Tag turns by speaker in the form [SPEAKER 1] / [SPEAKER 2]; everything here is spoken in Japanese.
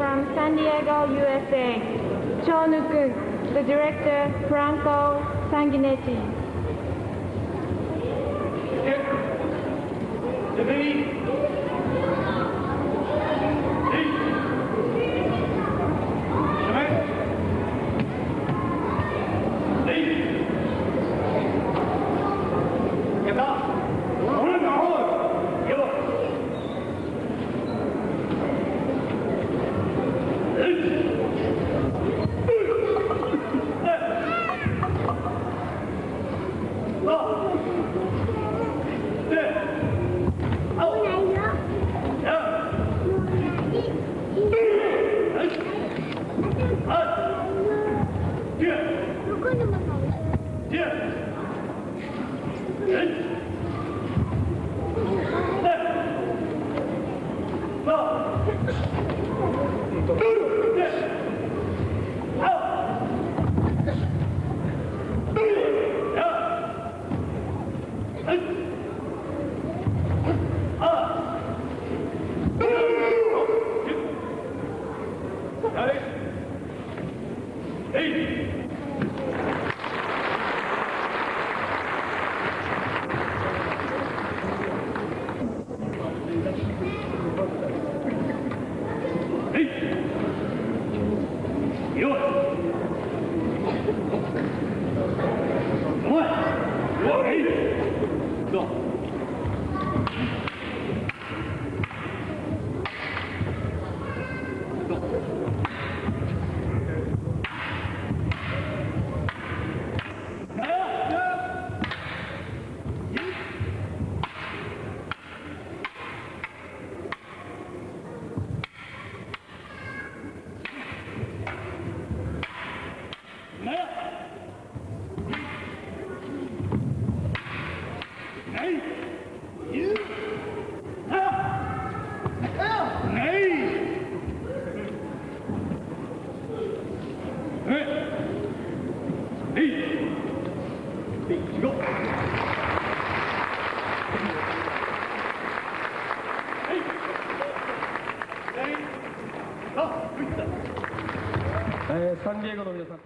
[SPEAKER 1] from San Diego, USA, Chonu Kun, the director, Franco Sanguinetti. 走加油加油爹爹嗯好 Go.
[SPEAKER 2] サンディエゴの皆さん